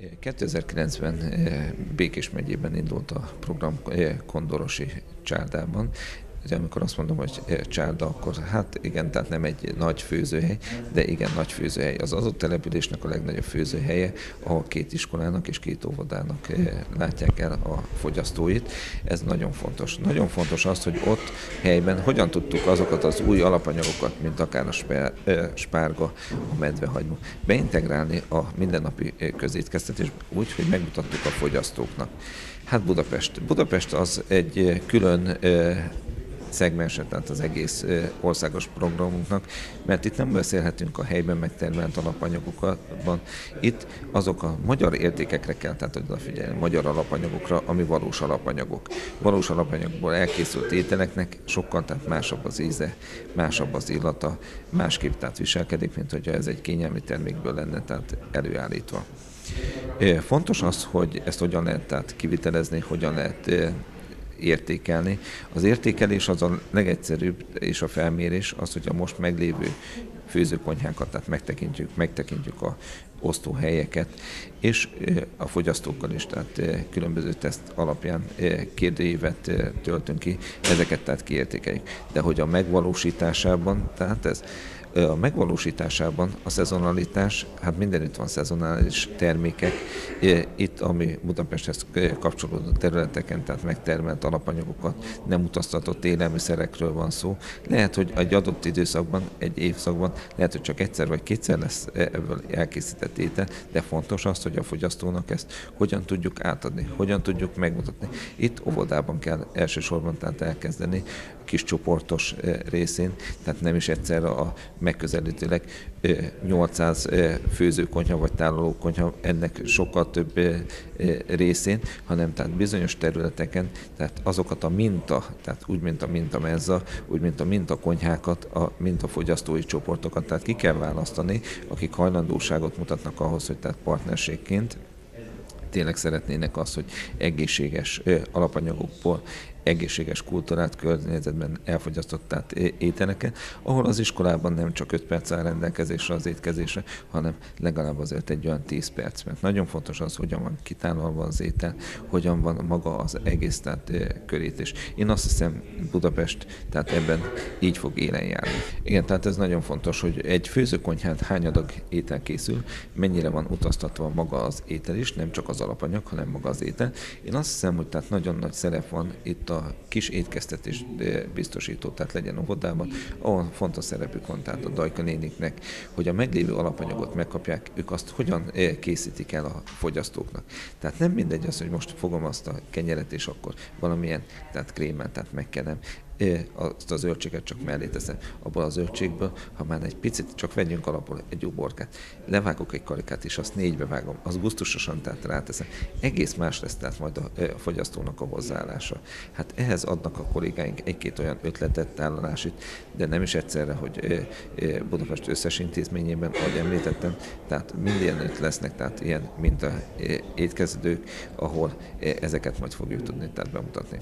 2009-ben Békés megyében indult a program Kondorosi csárdában Ugye amikor azt mondom, hogy eh, csárda, akkor hát igen, tehát nem egy nagy főzőhely, de igen, nagy főzőhely. Az adott településnek a legnagyobb főzőhelye, ahol két iskolának és két óvodának eh, látják el a fogyasztóit. Ez nagyon fontos. Nagyon fontos az, hogy ott helyben hogyan tudtuk azokat az új alapanyagokat, mint akár a eh, spárga, a medvehagyma, beintegrálni a mindennapi közétkeztetésbe úgy, hogy megmutattuk a fogyasztóknak. Hát Budapest. Budapest az egy külön szegmense, tehát az egész országos programunknak, mert itt nem beszélhetünk a helyben megtermelt alapanyagokban, itt azok a magyar értékekre kell tehát odafigyelni, magyar alapanyagokra, ami valós alapanyagok. Valós alapanyagból elkészült ételeknek sokkal tehát másabb az íze, másabb az illata, másképp tehát viselkedik, mint hogyha ez egy kényelmi termékből lenne tehát előállítva. Fontos az, hogy ezt hogyan lehet tehát kivitelezni, hogyan lehet értékelni. Az értékelés az a legegyszerűbb, és a felmérés az, hogy a most meglévő főzőkonyhákat, tehát megtekintjük, megtekintjük a osztóhelyeket, és a fogyasztókkal is, tehát különböző teszt alapján kérdőívet töltünk ki, ezeket tehát kiértékeljük. De hogy a megvalósításában, tehát ez a megvalósításában a szezonalitás, hát mindenütt van szezonális termékek, itt, ami Budapesthez kapcsolódó területeken, tehát megtermelt alapanyagokat, nem utaztatott élelmiszerekről van szó. Lehet, hogy egy adott időszakban, egy évszakban, lehet, hogy csak egyszer vagy kétszer lesz ebből elkészített étel, de fontos az, hogy a fogyasztónak ezt hogyan tudjuk átadni, hogyan tudjuk megmutatni. Itt óvodában kell elsősorban tehát elkezdeni, kis csoportos részén, tehát nem is egyszer a megközelítőleg 800 főzőkonyha vagy tálalókonyha ennek sokkal több részén, hanem tehát bizonyos területeken, tehát azokat a minta, tehát úgy, mint a minta mezza, úgy, mint a minta konyhákat, a minta fogyasztói csoportokat, tehát ki kell választani, akik hajlandóságot mutatnak ahhoz, hogy tehát partnerségként tényleg szeretnének azt, hogy egészséges alapanyagokból egészséges kultúrát környezetben elfogyasztott ételeket, ahol az iskolában nem csak 5 perc áll rendelkezésre az étkezésre, hanem legalább azért egy olyan 10 perc, mert nagyon fontos az, hogyan van kitálalva az étel, hogyan van maga az egész tehát, körítés. Én azt hiszem Budapest tehát ebben így fog élen járni. Igen, tehát ez nagyon fontos, hogy egy főzőkonyhát hány adag étel készül, mennyire van utaztatva maga az étel is, nem csak az alapanyag, hanem maga az étel. Én azt hiszem, hogy tehát nagyon nagy szerep van itt a a kis étkeztetés biztosító, tehát legyen óvodában, ahol fontos szerepük van, tehát a Dajka néniknek, hogy a meglévő alapanyagot megkapják, ők azt hogyan készítik el a fogyasztóknak. Tehát nem mindegy az, hogy most fogom azt a kenyeret, és akkor valamilyen, tehát krémmel, tehát megkenem azt a zöldséget csak mellé teszem. Abból a zöldségből, ha már egy picit csak vegyünk alapul egy uborkát, levágok egy karikát, és azt négybe vágom, az gusztusosan tehát ráteszem. Egész más lesz tehát majd a, a fogyasztónak a hozzáállása. Hát ehhez adnak a kollégáink egy-két olyan ötletet, tálalásit, de nem is egyszerre, hogy Budapest összes intézményében, ahogy említettem, tehát mindenütt lesznek tehát ilyen mint a étkezdők, ahol ezeket majd fogjuk tudni tehát bemutatni.